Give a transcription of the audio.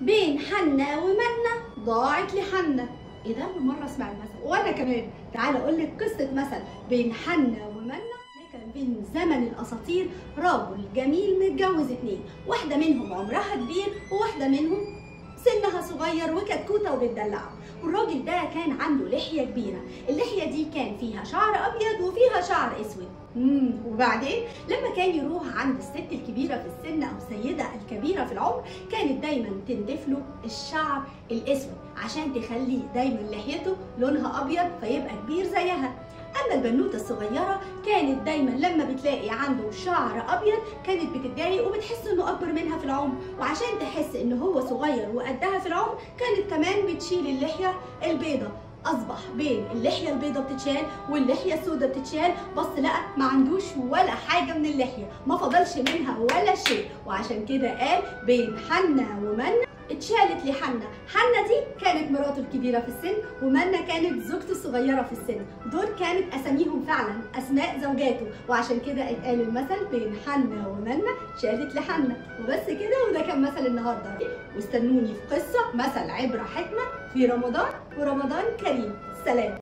بين حنا ومنة. ضاعت لحنا إيه ده اول مره أسمع المثل. وأنا كمان تعالى أقول لك قصة مثل. بين حنا ومنة. كان بين زمن الأساطير. رجل جميل متجوز اتنين. واحدة منهم عمرها كبير وواحدة منهم سنها صغير وكتكوتة وبتدلعه والراجل ده كان عنده لحية كبيرة. اللحية دي كان فيها شعر أبيض وفيها شعر أسود. امم وبعدين لما كان يروح عند الست الكبيرة في السن أو السيدة الكبيرة في العمر كانت دايما تندف له الشعر الأسود عشان تخليه دايما لحيته لونها أبيض فيبقى كبير زيها. أما البنوتة الصغيرة كانت دايما لما بتلاقي عنده شعر أبيض كانت بتتضايق وبتحس إنه أكبر منها في العمر. وعشان تحس إن هو صغير وقدها في العمر كانت كمان بتشيل اللحية البيضه أصبح بين اللحية البيضه بتتشال واللحية السوداء بتتشال. بص لقى ما عندوش ولا حاجة من اللحية ما فضلش منها ولا شيء. وعشان كده قال بين حنا ومنة. اتشالت لحنا حنا دي كانت مراته الكبيرة في السن ومنة كانت زوجته الصغيرة في السن. دول كانت أساميهم فعلا أسماء زوجاته. وعشان كده اتقال المثل بين حنا ومنة شالت لحنا وبس كده كان مثل النهارده. واستنوني في قصة مثل عبرة حكمة في رمضان ورمضان كريم. سلام.